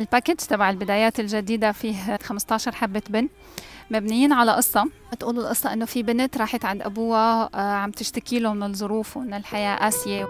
الباكج تبع البدايات الجديدة فيه 15 حبة بن مبنيين على قصة. بتقول القصة إنه في بنت راحت عند أبوها آه، عم تشتكي له من الظروف وإن الحياة قاسية.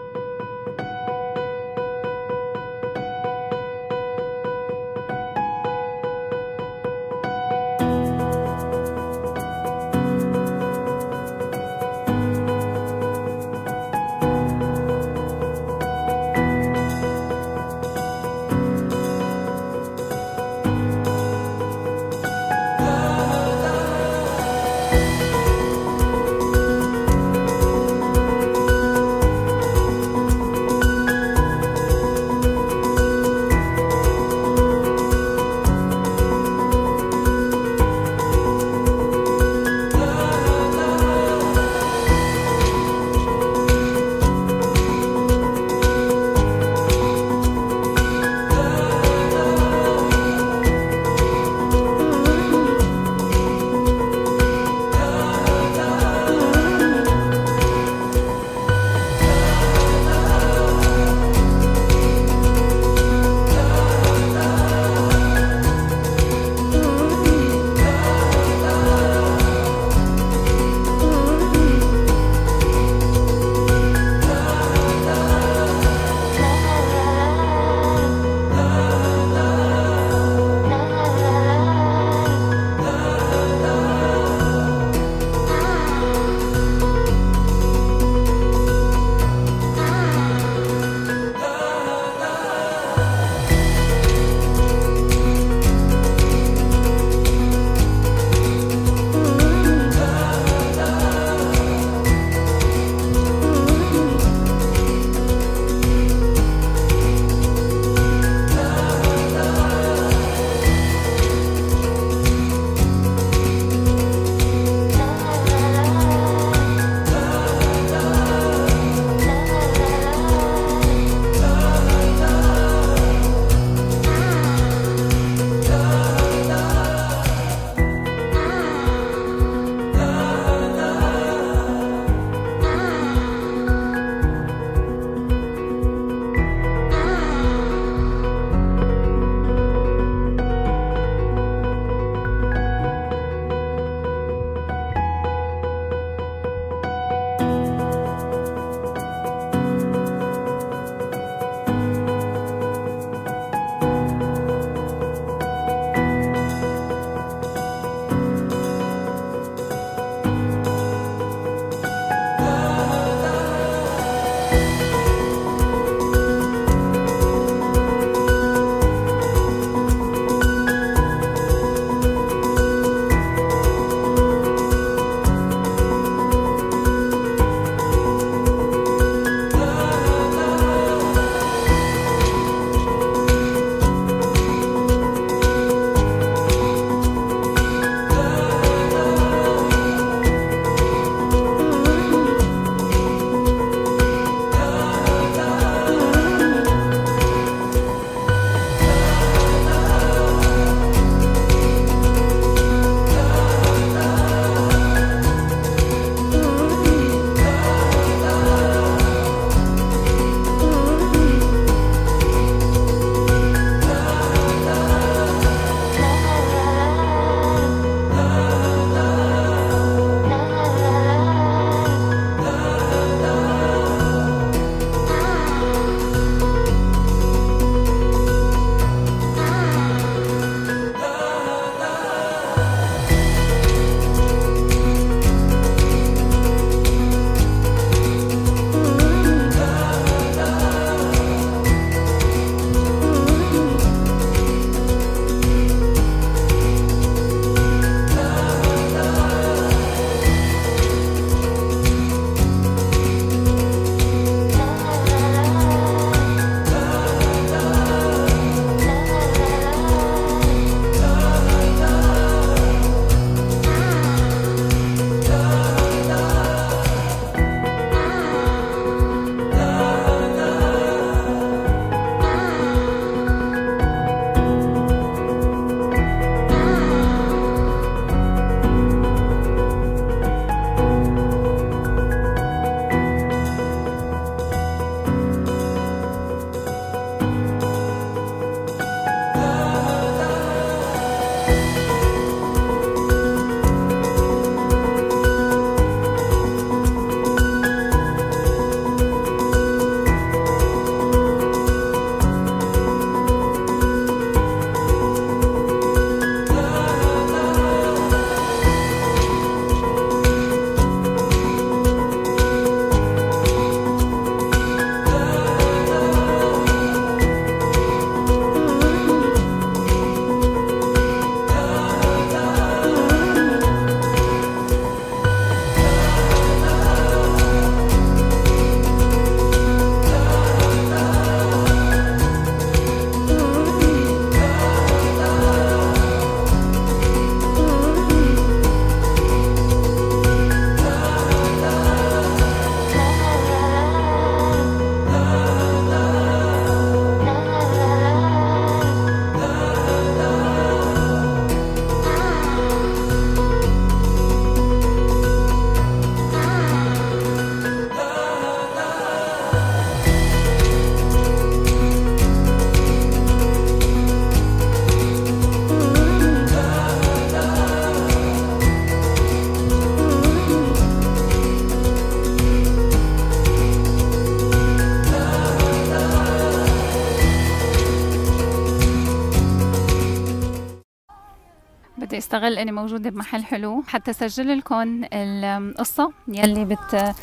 بدي استغل اني موجودة بمحل حلو. حتى اسجل لكم القصة يلي بت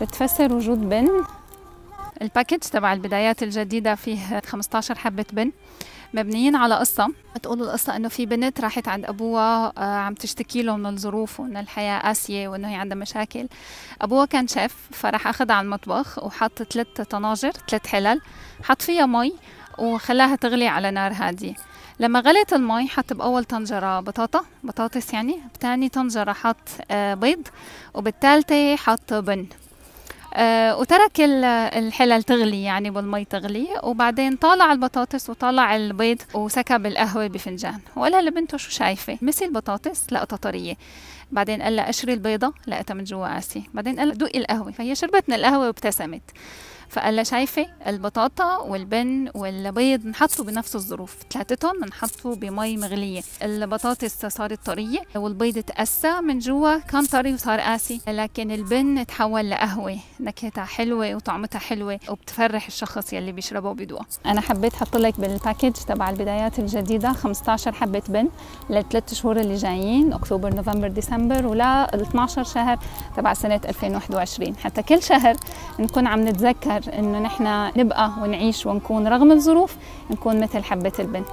بتفسر وجود بن. ال package تبع البدايات الجديدة فيه 15 حبة بن مبنيين على قصة. بتقولوا القصة إنه في بنت راحت عند أبوها آه، عم تشتكي له من الظروف وإن الحياة قاسية وإنه هي عندها مشاكل. أبوها كان شيف فراح أخذها على المطبخ وحط ثلاث طناجر ثلاث حلل حط فيها مي وخلاها تغلي على نار هادية. لما غلت المي حط بأول طنجرة بطاطا بطاطس يعني بتاني طنجرة حط آه، بيض وبالثالثة حط بن. آه وترك الحلل تغلي يعني بالمي تغلي وبعدين طالع البطاطس وطالع البيض وسكب القهوة بفنجان. وقالها لبنته شو شايفة؟ مسي البطاطس لقطة طرية بعدين قال لها قشري البيضة لقيتها من جوا قاسية بعدين قال دوقي القهوة. فهي شربت من القهوة وابتسمت. فقال لها شايفة؟ البطاطا والبن والبيض نحطوا بنفس الظروف. ثلاثتهم نحطوا بمي مغلية. البطاطس صارت طرية والبيض تأسى من جوا. كان طري وصار قاسي. لكن البن تحول لقهوة. نكهتها حلوة وطعمتها حلوة وبتفرح الشخص يلي بيشربها وبيدوقها أنا حبيت أحط لك بالباكج تبع البدايات الجديدة 15 حبة بن للثلاث شهور اللي جايين أكتوبر نوفمبر ديسمبر ولا 12 شهر تبع سنة 2021 حتى كل شهر نكون عم نتذكر انه نحن نبقى ونعيش ونكون رغم الظروف نكون مثل حبة البنت.